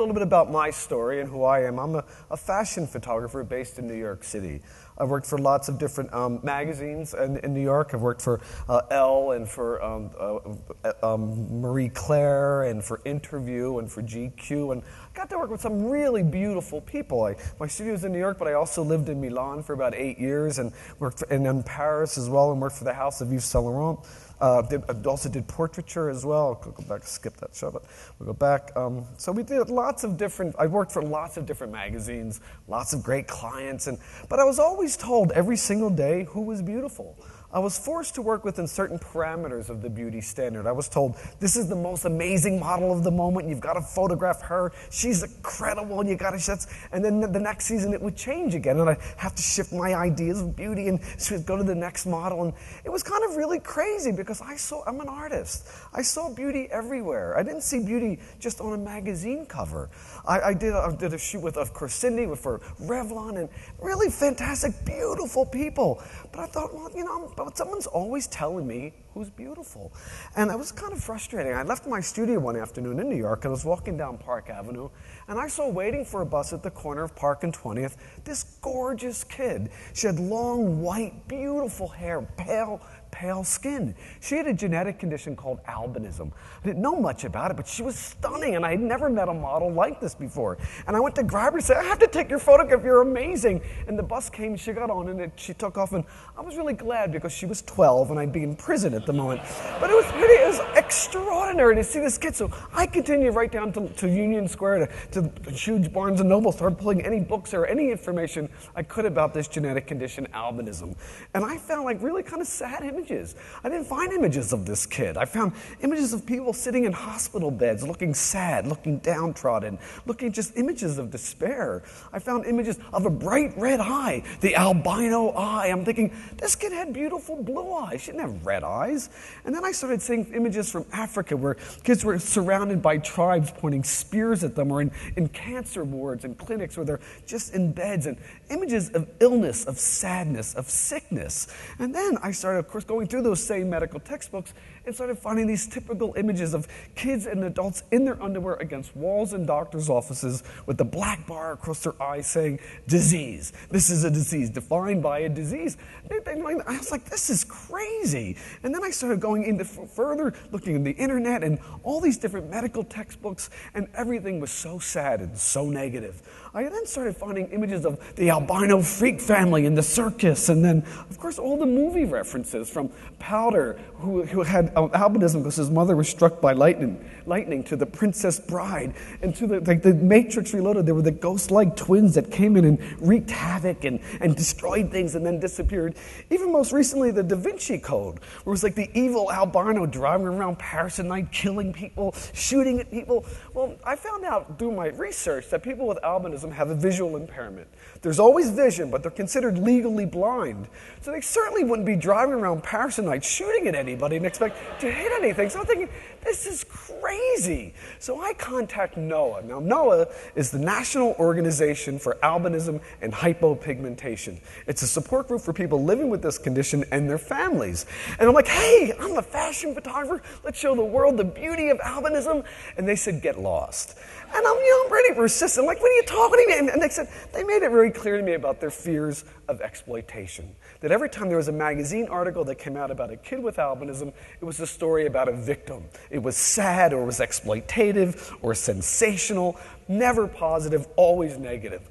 A little bit about my story and who I am. I'm a, a fashion photographer based in New York City. I've worked for lots of different um, magazines in, in, New York. I've worked for uh, Elle and for um, uh, um, Marie Claire and for Interview and for GQ. And I got to work with some really beautiful people. I, my studio's in New York, but I also lived in Milan for about eight years and worked for, and in Paris as well and worked for the House of Yves Saint Laurent. Uh, did, also did portraiture as well. I'll go back, skip that show, but we'll go back. Um, so we did lots of different, I worked for lots of different magazines, lots of great clients, and, but I was always told every single day who was beautiful. I was forced to work within certain parameters of the beauty standard. I was told, this is the most amazing model of the moment. You've got to photograph her. She's incredible. You got to, and then the next season it would change again. And I'd have to shift my ideas of beauty and go to the next model. And it was kind of really crazy because I saw, I'm an artist. I saw beauty everywhere. I didn't see beauty just on a magazine cover. I, I did, I did a shoot with, of course, Cindy for Revlon and really fantastic, beautiful people. But I thought, well, you know, but someone's always telling me who's beautiful. And it was kind of frustrating. I left my studio one afternoon in New York and I was walking down Park Avenue and I saw waiting for a bus at the corner of Park and 20th this gorgeous kid. She had long, white, beautiful hair, pale, pale skin. She had a genetic condition called albinism. I didn't know much about it, but she was stunning, and I had never met a model like this before. And I went to grab her and said, I have to take your photograph, you're amazing. And the bus came, she got on, and it, she took off, and I was really glad because she was 12 and I'd be in prison at the moment. But it was pretty, it was extraordinary to see this kid. So I continued right down to, to Union Square, to, to huge Barnes and Noble, started pulling any books or any information I could about this genetic condition, albinism. And I found like really kind of sad images. I didn't find images of this kid. I found images of people sitting in hospital beds, looking sad, looking downtrodden, looking just images of despair. I found images of a bright red eye, the albino eye. I'm thinking, this kid had beautiful blue eyes. She didn't have red eyes. And then I started seeing images from Africa where kids were surrounded by tribes pointing spears at them, or in, in cancer wards and clinics where they're just in beds, and images of illness, of sadness, of sickness. And then I started, of course, going through those same medical textbooks and started finding these typical images of kids and adults in their underwear against walls in doctors' offices with the black bar across their eyes saying, disease. This is a disease, defined by a disease. I was like, this is crazy. And then I started going into further looking at the internet and all these different medical textbooks, and everything was so sad and so negative. I then started finding images of the albino freak family in the circus, and then, of course, all the movie references from Powder, who, who had albinism because his mother was struck by lightning, lightning to the Princess Bride, and to the, like the Matrix Reloaded, there were the ghost like twins that came in and wreaked havoc and, and destroyed things and then disappeared. Even most recently, the Da Vinci Code, where it was like the evil albino driving around Paris at night, killing people, shooting at people. Well, I found out through my research that people with albinism have a visual impairment. There's always vision, but they're considered legally blind. So they certainly wouldn't be driving around Paris at night shooting at anybody and expect to hit anything. So I'm thinking, this is crazy. So I contact NOAH. Now, NOAH is the National Organization for Albinism and Hypopigmentation. It's a support group for people living with this condition and their families. And I'm like, hey, I'm a fashion photographer. Let's show the world the beauty of albinism. And they said, get lost. And I'm, you know, I'm pretty persistent. Like, what are you talking to me? And they said, they made it very clear to me about their fears of exploitation. That every time there was a magazine article that came out about a kid with albinism, it was a story about a victim. It was sad or was exploitative or sensational, never positive, always negative.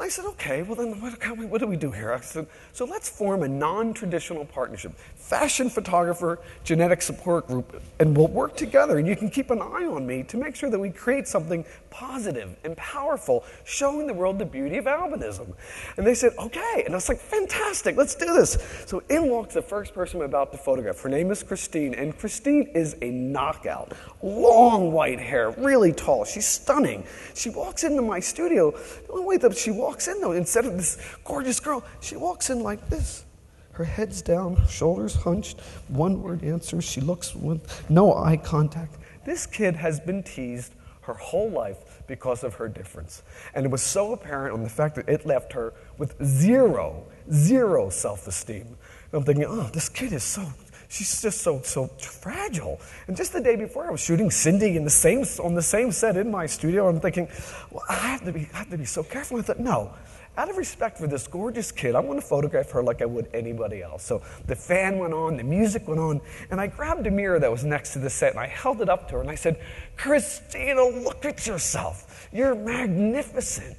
And I said, okay, well then what, what do we do here? I said, so let's form a non-traditional partnership. Fashion photographer, genetic support group, and we'll work together. And you can keep an eye on me to make sure that we create something positive and powerful, showing the world the beauty of albinism. And they said, okay. And I was like, fantastic, let's do this. So in walks the first person I'm about to photograph. Her name is Christine, and Christine is a knockout. Long white hair, really tall. She's stunning. She walks into my studio. The only way that she walks in, though, instead of this gorgeous girl, she walks in like this. Her head's down, shoulders hunched, one word answers. She looks with no eye contact. This kid has been teased her whole life because of her difference. And it was so apparent on the fact that it left her with zero, zero self esteem. I'm thinking, oh, this kid is so She's just so so fragile. And just the day before, I was shooting Cindy in the same on the same set in my studio. I'm thinking, well, I have to be I have to be so careful. I thought, no. Out of respect for this gorgeous kid, I'm going to photograph her like I would anybody else. So the fan went on, the music went on, and I grabbed a mirror that was next to the set and I held it up to her and I said, Christina, look at yourself. You're magnificent.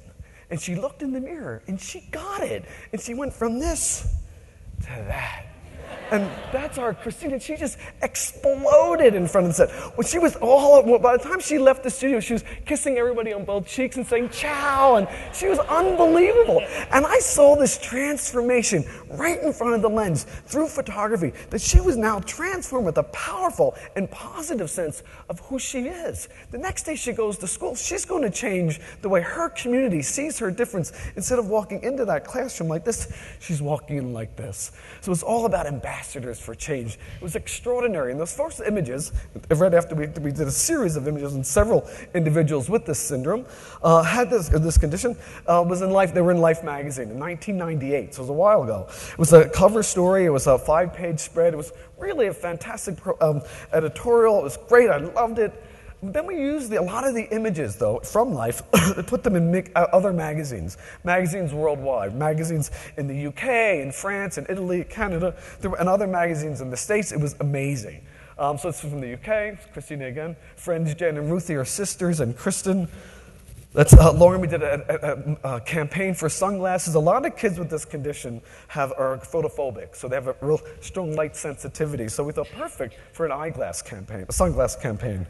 And she looked in the mirror and she got it. And she went from this to that. And that's our Christina. She just exploded in front of the set. When she was all, by the time she left the studio, she was kissing everybody on both cheeks and saying ciao. And she was unbelievable. And I saw this transformation right in front of the lens through photography that she was now transformed with a powerful and positive sense of who she is. The next day she goes to school, she's going to change the way her community sees her difference. Instead of walking into that classroom like this, she's walking in like this. So it's all about ambassadors for change. It was extraordinary. And those first images, right after we, we did a series of images and several individuals with this syndrome uh, had this, this condition, uh, was in Life, they were in Life magazine in 1998, so it was a while ago. It was a cover story, it was a five page spread, it was really a fantastic pro, um, editorial, it was great, I loved it. Then we used the, a lot of the images, though, from Life, put them in uh, other magazines, magazines worldwide, magazines in the UK, in France, in Italy, Canada, and other magazines in the States. It was amazing. Um, so it's from the UK, Christina again. Friends Jen and Ruthie are sisters, and Kristen that's, uh, Lauren, we did a, a, a, campaign for sunglasses. A lot of kids with this condition have, are photophobic, so they have a real strong light sensitivity. So we thought perfect for an eyeglass campaign, a sunglass campaign.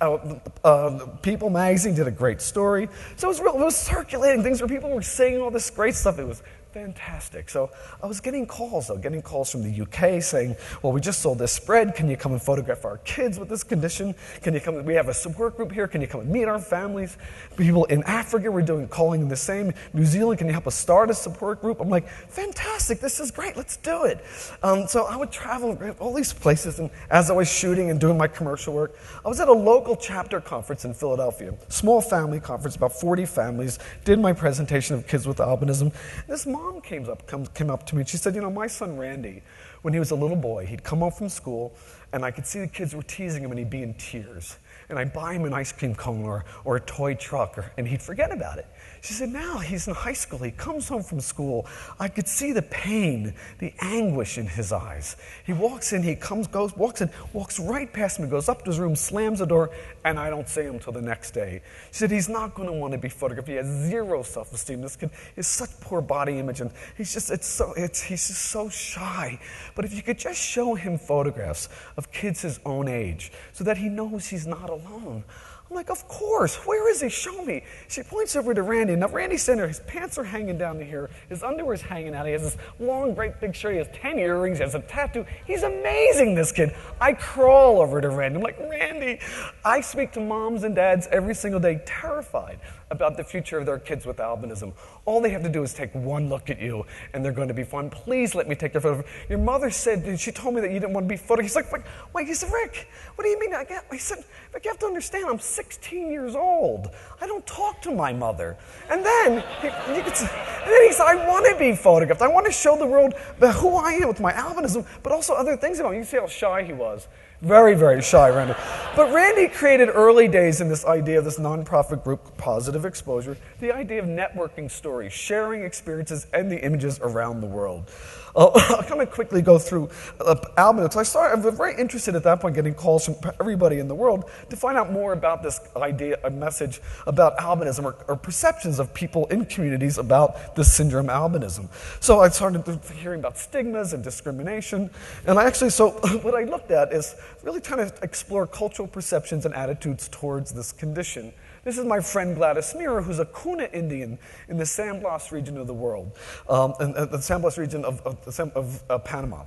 Uh, uh, People magazine did a great story. So it was, real, it was circulating things where people were saying all this great stuff. It was Fantastic. So I was getting calls, though, getting calls from the UK saying, Well, we just saw this spread. Can you come and photograph our kids with this condition? Can you come? We have a support group here. Can you come and meet our families? People in Africa, we're doing calling in the same. New Zealand, can you help us start a support group? I'm like, Fantastic. This is great. Let's do it. Um, so I would travel all these places. And as I was shooting and doing my commercial work, I was at a local chapter conference in Philadelphia, small family conference, about 40 families, did my presentation of kids with albinism. This mom came up, come, came up to me and she said, You know, my son Randy, when he was a little boy, he'd come home from school and I could see the kids were teasing him and he'd be in tears. And I'd buy him an ice cream cone or, or a toy truck or, and he'd forget about it. She said, Now he's in high school. He comes home from school. I could see the pain, the anguish in his eyes. He walks in, he comes, goes, walks in, walks right past me, goes up to his room, slams the door, and I don't see him until the next day. She said, He's not going to want to be photographed. He has zero self esteem. This kid has such poor body image, and he's just, it's so, it's, he's just so shy. But if you could just show him photographs of kids his own age so that he knows he's not alone. I'm like, of course. Where is he? Show me. She points over to Randy. Now, Randy's sitting there. His pants are hanging down to here. His underwear's hanging out. He has this long, great big shirt. He has 10 earrings. He has a tattoo. He's amazing, this kid. I crawl over to Randy. I'm like, Randy. I speak to moms and dads every single day, terrified about the future of their kids with albinism. All they have to do is take one look at you and they're going to be fine. Please let me take your photo. Your mother said, she told me that you didn't want to be photographed. He's like, wait, wait, he said, Rick, what do you mean? I get, he said, Rick, you have to understand, I'm 16 years old. I don't talk to my mother. And then, he, and then he said, I want to be photographed. I want to show the world who I am with my albinism, but also other things about me. You see how shy he was. Very, very shy, Randy. But Randy created early days in this idea of this nonprofit group, Positive Exposure, the idea of networking stories, sharing experiences and the images around the world. Uh, I'll kind of quickly go through uh, albinism. So I started, I was very interested at that point getting calls from everybody in the world to find out more about this idea, a message about albinism or, or perceptions of people in communities about the syndrome albinism. So I started hearing about stigmas and discrimination. And I actually, so what I looked at is really trying to explore cultural perceptions and attitudes towards this condition. This is my friend Gladys Meara, who's a Kuna Indian in the San Blas region of the world, um, and, and the San Blas region of, of, of uh, Panama.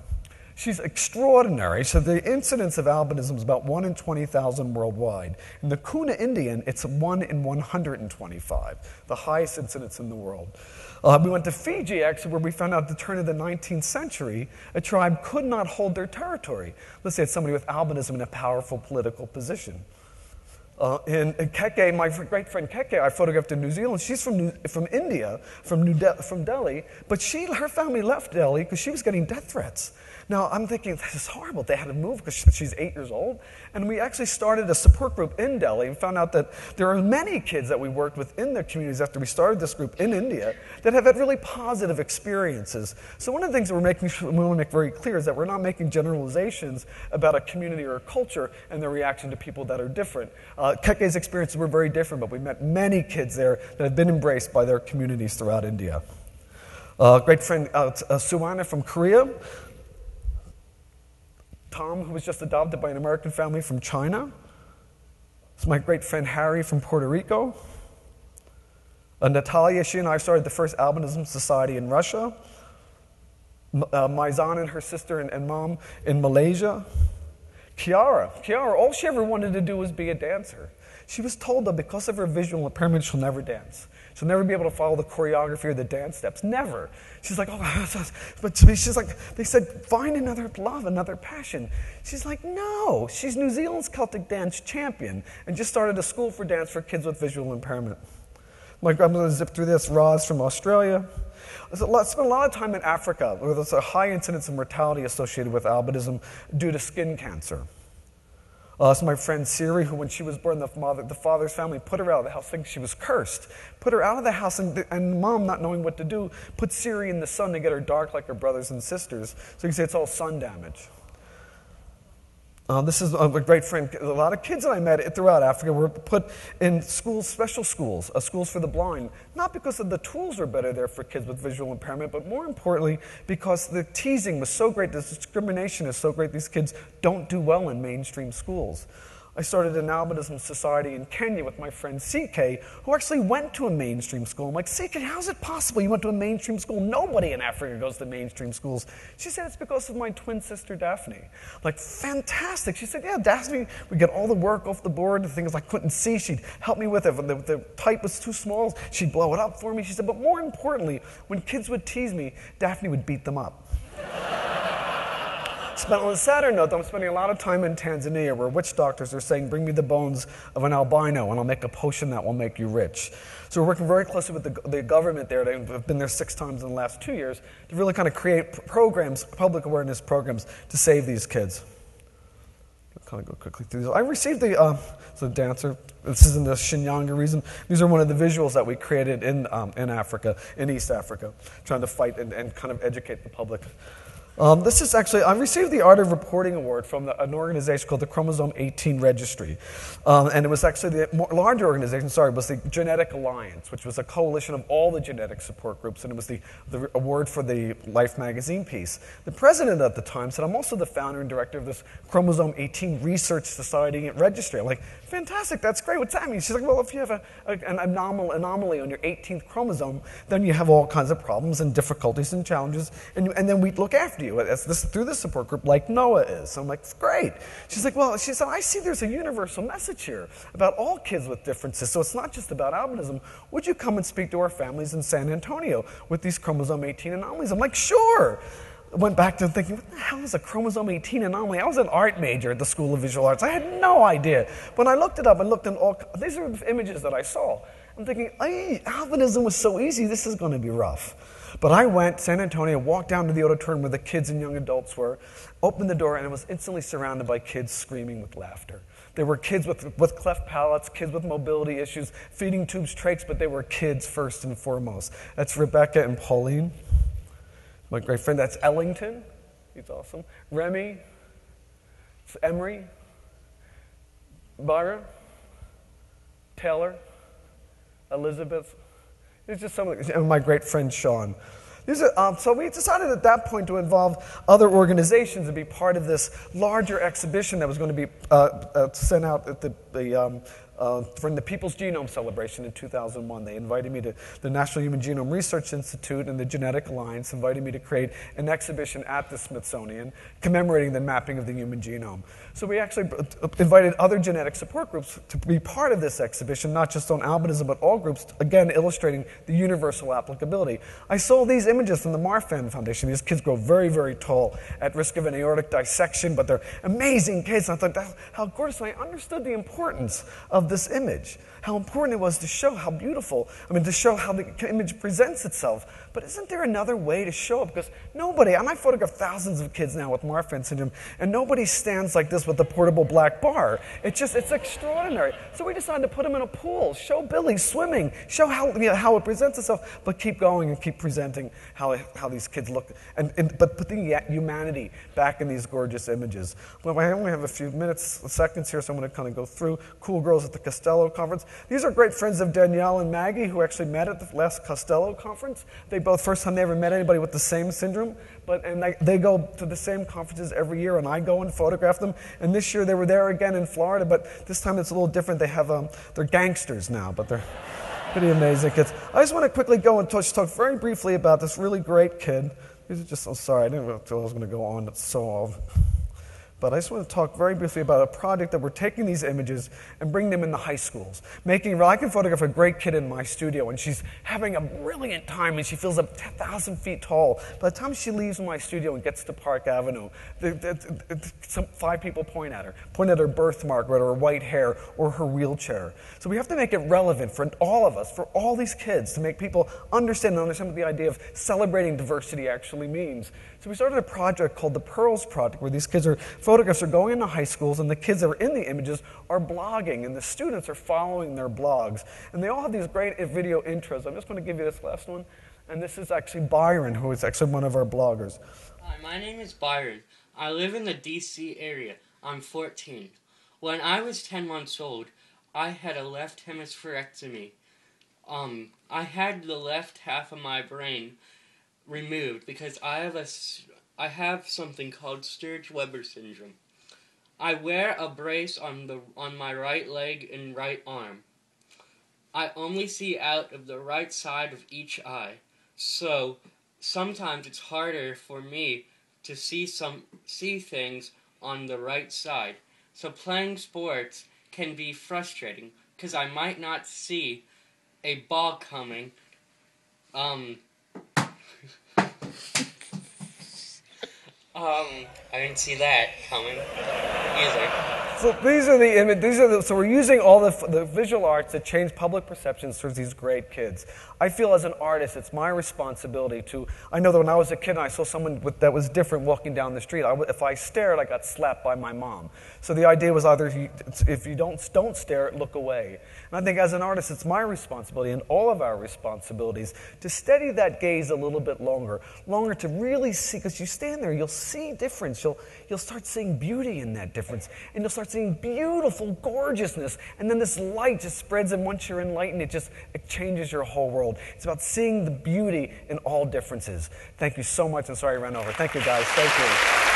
She's extraordinary. So the incidence of albinism is about 1 in 20,000 worldwide. In the Kuna Indian, it's 1 in 125, the highest incidence in the world. Uh, we went to Fiji, actually, where we found out at the turn of the 19th century, a tribe could not hold their territory. Let's say it's somebody with albinism in a powerful political position. Uh, and, and Keke, my great friend Keke, I photographed in New Zealand. She's from, New, from India, from, New De- from Delhi, but she, her family left Delhi because she was getting death threats. Now, I'm thinking, this is horrible. They had to move because she's eight years old. And we actually started a support group in Delhi and found out that there are many kids that we worked with in their communities after we started this group in India that have had really positive experiences. So, one of the things that we're making we want to make very clear is that we're not making generalizations about a community or a culture and their reaction to people that are different. Uh, Keke's experiences were very different, but we met many kids there that have been embraced by their communities throughout India. Uh, great friend uh, uh Suwana from Korea Tom, who was just adopted by an American family from China. It's my great friend Harry from Puerto Rico. Uh, Natalia, she and I started the first albinism society in Russia. Uh, Maizan and her sister and, and mom in Malaysia. Kiara, Kiara, all she ever wanted to do was be a dancer. She was told that because of her visual impairment, she'll never dance. She'll never be able to follow the choreography or the dance steps. Never. She's like, oh, but she's like, they said, find another love, another passion. She's like, no. She's New Zealand's Celtic dance champion and just started a school for dance for kids with visual impairment. Like, I'm going to zip through this. Roz from Australia. I spent a lot of time in Africa where there's a high incidence of mortality associated with albinism due to skin cancer. Uh, my friend Siri, who when she was born, the, the father's family put her out of the house thinking she was cursed. Put her out of the house, and, and mom, not knowing what to do, put Siri in the sun to get her dark like her brothers and sisters. So you can say it's all sun damage. Uh, this is a great friend. A lot of kids that I met throughout Africa were put in schools, special schools, uh, schools for the blind, not because the tools are better there for kids with visual impairment, but more importantly, because the teasing was so great, the discrimination is so great, these kids don't do well in mainstream schools. I started an albinism society in Kenya with my friend CK, who actually went to a mainstream school. I'm like, CK, how's it possible you went to a mainstream school? Nobody in Africa goes to mainstream schools. She said, it's because of my twin sister, Daphne. I'm like, fantastic. She said, yeah, Daphne would get all the work off the board, the things I couldn't see, she'd help me with it. When the, the type was too small, she'd blow it up for me. She said, but more importantly, when kids would tease me, Daphne would beat them up. Spent on a sadder note, I'm spending a lot of time in Tanzania where witch doctors are saying, Bring me the bones of an albino and I'll make a potion that will make you rich. So we're working very closely with the, the government there. They've been there six times in the last two years to really kind of create programs, public awareness programs, to save these kids. I'll kind of go quickly through these. I received the, uh, so dancer, this isn't the Shinyanga reason. These are one of the visuals that we created in, um, in Africa, in East Africa, trying to fight and, and kind of educate the public. Um, this is actually, I received the Art of Reporting Award from the, an organization called the Chromosome 18 Registry. Um, and it was actually the more, larger organization, sorry, was the Genetic Alliance, which was a coalition of all the genetic support groups. And it was the, the award for the Life magazine piece. The president at the time said, I'm also the founder and director of this Chromosome 18 Research Society and Registry. I'm like, fantastic, that's great. What's that mean? She's like, well, if you have a, a, an anomal, anomaly on your 18th chromosome, then you have all kinds of problems and difficulties and challenges. And, and then we look after you as this, through this support group like Noah is. So I'm like, it's great. She's like, well, she said, I see there's a universal message here about all kids with differences. So it's not just about albinism. Would you come and speak to our families in San Antonio with these chromosome 18 anomalies? I'm like, sure. I went back to thinking, what the hell is a chromosome 18 anomaly? I was an art major at the School of Visual Arts. I had no idea. When I looked it up and looked in all, these are the images that I saw. I'm thinking, albinism was so easy, this is going to be rough. But I went, San Antonio, walked down to the auditorium where the kids and young adults were, opened the door, and I was instantly surrounded by kids screaming with laughter. There were kids with, with cleft palates, kids with mobility issues, feeding tubes, trachs, but they were kids first and foremost. That's Rebecca and Pauline, my great friend. That's Ellington. He's awesome. Remy. It's Emery. Byra. Taylor. Elizabeth. It's just some of my great friend Sean. Are, um, so we decided at that point to involve other organizations and be part of this larger exhibition that was going to be uh, uh, sent out at the, the um, uh, from the People's Genome Celebration in 2001. They invited me to the National Human Genome Research Institute and the Genetic Alliance, invited me to create an exhibition at the Smithsonian commemorating the mapping of the human genome. So we actually uh, invited other genetic support groups to be part of this exhibition, not just on albinism, but all groups, again, illustrating the universal applicability. I saw these images from the Marfan Foundation. These kids grow very, very tall, at risk of an aortic dissection, but they're amazing kids. And I thought, how gorgeous. I understood the importance of of this image how important it was to show how beautiful, I mean, to show how the image presents itself. But isn't there another way to show it? Because nobody, and I photograph thousands of kids now with Marfan syndrome, and nobody stands like this with a portable black bar. It's just, it's extraordinary. So we decided to put them in a pool, show Billy swimming, show how, you know, how it presents itself, but keep going and keep presenting how, how these kids look, and, and, but putting humanity back in these gorgeous images. Well, I only have a few minutes, seconds here, so I'm going to kind of go through Cool Girls at the Costello Conference. These are great friends of Danielle and Maggie who actually met at the last Costello conference. They both, first time they ever met anybody with the same syndrome, but and they, they go to the same conferences every year, and I go and photograph them. And this year they were there again in Florida, but this time it's a little different. They have, um, they're gangsters now, but they're pretty amazing kids. I just want to quickly go and touch, talk very briefly about this really great kid. Are just, I'm sorry, I didn't know I was going to go on. It's so but I just want to talk very briefly about a project that we're taking these images and bringing them into high schools. Making, well, I can photograph a great kid in my studio, and she's having a brilliant time, and she feels up 10,000 feet tall. By the time she leaves my studio and gets to Park Avenue, the, the, the, some, five people point at her, point at her birthmark, or her white hair, or her wheelchair. So we have to make it relevant for all of us, for all these kids, to make people understand and understand what the idea of celebrating diversity actually means. So we started a project called the Pearls Project, where these kids are photographs are going into high schools, and the kids that are in the images are blogging, and the students are following their blogs. And they all have these great video intros. I'm just going to give you this last one. And this is actually Byron, who is actually one of our bloggers. Hi, my name is Byron. I live in the DC area. I'm 14. When I was 10 months old, I had a left hemispherectomy. Um, I had the left half of my brain removed because I have a I have something called Sturge-Weber syndrome. I wear a brace on the on my right leg and right arm. I only see out of the right side of each eye. So sometimes it's harder for me to see some see things on the right side. So playing sports can be frustrating because I might not see a ball coming um Um, I didn't see that coming either. So these are the image. These are the, so we're using all the, the visual arts to change public perceptions towards these great kids. I feel as an artist, it's my responsibility to. I know that when I was a kid and I saw someone with, that was different walking down the street, I, if I stared, I got slapped by my mom. So the idea was either if you, if you don't don't stare, look away. And I think as an artist, it's my responsibility and all of our responsibilities to steady that gaze a little bit longer, longer to really see. Because you stand there, you'll see difference. You'll you'll start seeing beauty in that difference, and you'll start seeing beautiful gorgeousness. And then this light just spreads, and once you're enlightened, it just it changes your whole world. It's about seeing the beauty in all differences. Thank you so much, and sorry I ran over. Thank you, guys. Thank you.